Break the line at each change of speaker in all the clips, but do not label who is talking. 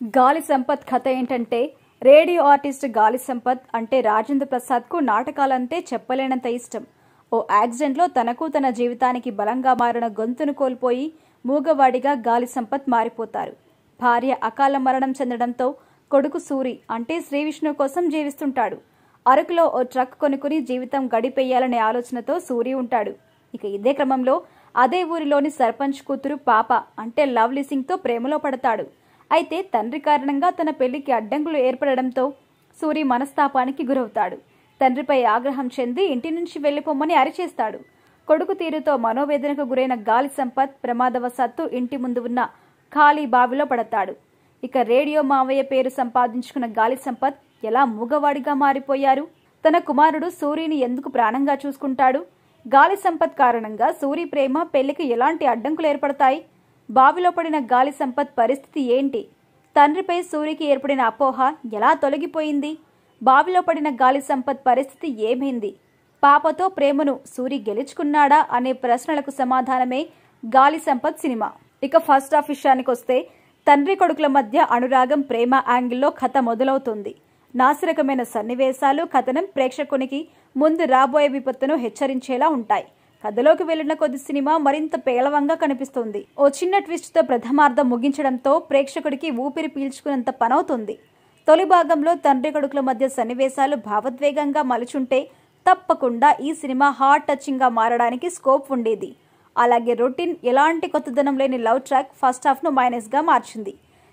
గాలి సంపత్ కథ ఏంటంటే రేడియో ఆర్టిస్ట్ గాలి సంపత్ అంటే రాజేంద్ర ప్రసాద్కు నాటకాలంటే చెప్పలేనంత ఇష్టం. ఓ యాక్సిడెంట్లో తనకు తన జీవితానికి బలంగా మారిన గొంతును కోల్పోయి మూగవాడిగా గాలి సంపత్ మారిపోతారు. భార్య అకాల మరణం చెందడంతో కొడుకు సూరి అంటే శ్రీవిష్ణు కోసం జీవిస్తుంటాడు. అరకులో ఓ ట్రక్ కొనుక్కుని జీవితం గడిపేయాలనే ఆలోచనతో సూరి ఉంటాడు. ఇక ఇదే క్రమంలో అదే ఊరిలోని సర్పంచ్ కూతురు పాప అంటే లవ్లీ సింగ్తో ప్రేమలో పడతాడు. అయితే తండ్రి కారణంగా తన పెళ్ళికి అడ్డంకులు ఏర్పడడంతో సూరి మనస్తాపానికి గురవుతాడు. తండ్రిపై ఆగ్రహం చెంది ఇంటి నుంచి వెళ్ళిపోమ్మని అరిచేస్తాడు. కొడుకు తీరుతో మనోవేదనకు గురైన గాలి సంపత్ ప్రమాదవశాత్తు ఇంటి ముందు ఉన్న ఖాళీ బావిలో పడతాడు. ఇక రేడియో మావయ్య పేరు సంపాదించుకున్న గాలి సంపత్ ఎలా మూగవాడిగా మారిపోయారు? తన కుమారుడు సూరిని ఎందుకు ప్రాణంగా చూసుకుంటాడు? గాలి సంపత్ కారణంగా సూరి ప్రేమ పెళ్ళికి ఎలాంటి అడ్డంకులు ఏర్పడతాయి? బావిలో పడిన గాలి సంపత్ పరిస్థితి ఏంటి? తండ్రిపై సూరికి ఏర్పడిన అపోహ ఎలా తొలగిపోయింది? బావిలో పడిన గాలి సంపత్ పరిస్థితి ఏమైంది? పాపతో ప్రేమను సూరి గెలుచుకున్నాడా అనే ప్రశ్నలకు సమాధానమే గాలి సంపత్ సినిమా. ఇక ఫస్ట్ హాఫ్ విషయానికి వస్తే తండ్రి కొడుకుల మధ్య అనురాగం ప్రేమ యాంగిల్లో కథ మొదలవుతుంది. నాసిరకమైన సన్నివేశాలు కథనం ప్రేక్షకునికి ముందు రాబోయే విపత్తును హెచ్చరించేలా ఉంటాయి. కథలోకి వెళ్ళిన కొద్ది సినిమా మరింత పేలవంగా కనిపిస్తుంది. ఓ చిన్న ట్విస్ట్తో ప్రథమార్థం ముగించడంతో ప్రేక్షకుడికి ఊపిరి పీల్చుకున్నంత పనవుతుంది. తొలి భాగంలో తండ్రి కొడుకుల మధ్య సన్నివేశాలు భావోద్వేగంగా మలుచుంటే తప్పకుండా ఈ సినిమా హార్ట్ టచింగ్గా మారడానికి స్కోప్ ఉండేది. అలాగే రొటీన్ ఎలాంటి కొత్తదనం లేని లవ్ ట్రాక్ ఫస్ట్ హాఫ్ను మైనస్గా మార్చింది.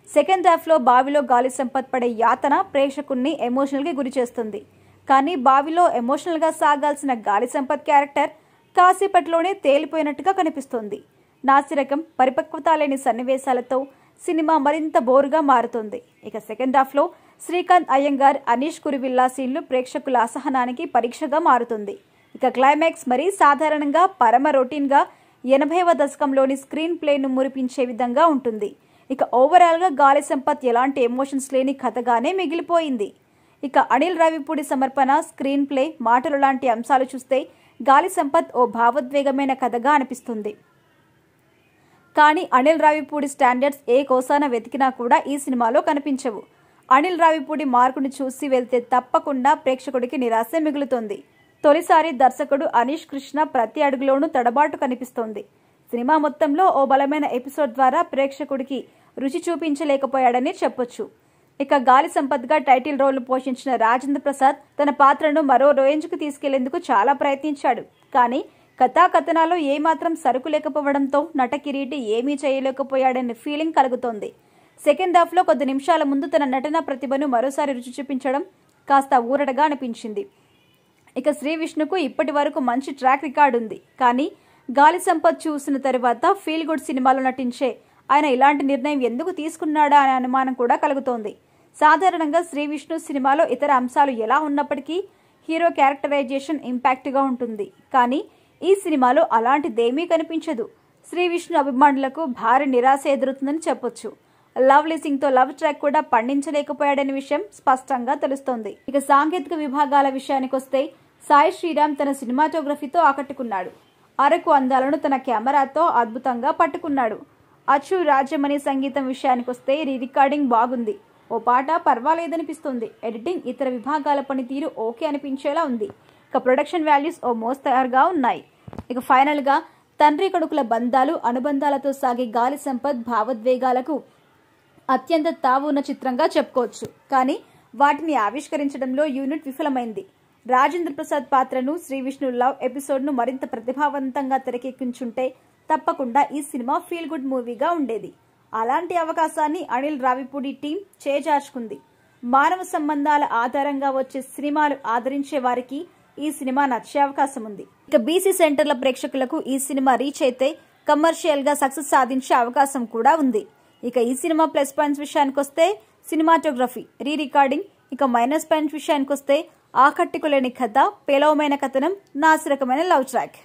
సెకండ్ హాఫ్లో బావిలో గాలి సంపత్ పడే యాతన ప్రేక్షకుణ్ణి ఎమోషనల్గా గురి చేస్తుంది కానీ బావిలో ఎమోషనల్గా సాగాల్సిన గాలి సంపత్ క్యారెక్టర్ కాసేపట్లోనే తేలిపోయినట్టుగా కనిపిస్తుంది. నాసిరకం పరిపక్వత లేని సన్నివేశాలతో సినిమా మరింత బోరుగా మారుతుంది. ఇక సెకండ్ హాఫ్లో శ్రీకాంత్ అయ్యంగార్ అనీష్ కురివిల్లా సీన్లు ప్రేక్షకుల అసహనానికి పరీక్షగా మారుతుంది. ఇక క్లైమాక్స్ మరీ సాధారణంగా పరమ రొటీన్గా ఎనభైవ దశకంలోని స్క్రీన్ ప్లేను మురిపించే విధంగా ఉంటుంది. ఇక ఓవరాల్గా గాలి సంపత్ ఎలాంటి ఎమోషన్స్ లేని కథగానే మిగిలిపోయింది. ఇక అనిల్ రావిపూడి సమర్పణ స్క్రీన్ ప్లే మాటలు లాంటి అంశాలు చూస్తే గాలి సంపత్ ఓ భావోద్వేగమైన కథగా అనిపిస్తుంది. కానీ అనిల్ రావిపూడి స్టాండర్డ్స్ ఏ కోసాన వెతికినా కూడా ఈ సినిమాలో కనిపించవు. అనిల్ రావిపూడి మార్కుని చూసి వెళ్తే తప్పకుండా ప్రేక్షకుడికి నిరాశ మిగులుతుంది. తొలిసారి దర్శకుడు అనీష్ కృష్ణ ప్రతి అడుగులోనూ తడబాటు కనిపిస్తోంది. సినిమా మొత్తంలో ఓ బలమైన ఎపిసోడ్ ద్వారా ప్రేక్షకుడికి రుచి చూపించలేకపోయాడని చెప్పొచ్చు. ఇక గాలి సంపత్గా టైటిల్ రోల్ పోషించిన రాజేంద్ర ప్రసాద్ తన పాత్రను మరో రేంజ్కు తీసుకెళ్ళేందుకు చాలా ప్రయత్నించాడు. కానీ కథాకథనాలో ఏమాత్రం సరుకు లేకపోవడంతో నట కిరీటి ఏమీ చేయలేకపోయాడనే ఫీలింగ్ కలుగుతోంది. సెకండ్ హాఫ్లో కొద్ది నిమిషాల ముందు తన నటన ప్రతిభను మరోసారి రుచి చూపించడం కాస్త ఊరటగా అనిపించింది. ఇక శ్రీ విష్ణుకు ఇప్పటి వరకు మంచి ట్రాక్ రికార్డు ఉంది కానీ గాలి సంపత్ చూసిన తర్వాత ఫీల్ గుడ్ సినిమాలో నటించే ఆయన ఇలాంటి నిర్ణయం ఎందుకు తీసుకున్నాడా అనే అనుమానం కూడా కలుగుతోంది. సాధారణంగా శ్రీ విష్ణు సినిమాలో ఇతర అంశాలు ఎలా ఉన్నప్పటికీ హీరో క్యారెక్టరైజేషన్ ఇంపాక్ట్గా ఉంటుంది. కానీ ఈ సినిమాలో అలాంటిదేమీ కనిపించదు. శ్రీ విష్ణు అభిమానులకు భారీ నిరాశ ఎదురుతుందని చెప్పొచ్చు. లవ్లీ సింగ్తో లవ్ ట్రాక్ కూడా పండించలేకపోయాడనే విషయం స్పష్టంగా తెలుస్తోంది. ఇక సాంకేతిక విభాగాల విషయానికి వస్తే సాయి శ్రీరామ్ తన సినిమాటోగ్రఫీతో ఆకట్టుకున్నాడు. అరకు అందాలను తన కెమెరాతో అద్భుతంగా పట్టుకున్నాడు. అచ్చు రాజమణి సంగీతం విషయానికి వస్తే రీ రికార్డింగ్ బాగుంది. ఓ పాట పర్వాలేదనిపిస్తుంది. ఎడిటింగ్ ఇతర విభాగాల పనితీరు ఓకే అనిపించేలా ఉంది. ఇక ప్రొడక్షన్ వాల్యూస్ ఓ మోస్తరుగా ఉన్నాయి. ఇక ఫైనల్గా తండ్రి కొడుకుల బంధాలు అనుబంధాలతో సాగే గాలి సంపత్ భావోద్వేగాలకు అత్యంత తావున్న చిత్రంగా చెప్పుకోవచ్చు. కానీ వాటిని ఆవిష్కరించడంలో యూనిట్ విఫలమైంది. రాజేంద్ర ప్రసాద్ పాత్రను శ్రీ విష్ణు లవ్ ఎపిసోడ్ను మరింత ప్రతిభావంతంగా తెరకెక్కించుంటే తప్పకుండా ఈ సినిమా ఫీల్ గుడ్ మూవీగా ఉండేది. అలాంటి అవకాశాన్ని అనిల్ రావిపూడి టీం చేజార్చుకుంది. మానవ సంబంధాల ఆధారంగా వచ్చే సినిమాలు ఆదరించే వారికి ఈ సినిమా నచ్చే అవకాశం ఉంది. ఇక బీసీ సెంటర్ల ప్రేక్షకులకు ఈ సినిమా రీచ్ అయితే కమర్షియల్గా సక్సెస్ సాధించే అవకాశం కూడా ఉంది. ఇక ఈ సినిమా ప్లస్ పాయింట్స్ విషయానికి వస్తే సినిమాటోగ్రఫీ రీ రికార్డింగ్ ఇక మైనస్ పాయింట్స్ విషయానికి వస్తే ఆకట్టుకులేని కథ పేలవమైన కథనం నాసిరకమైన లవ్ ట్రాక్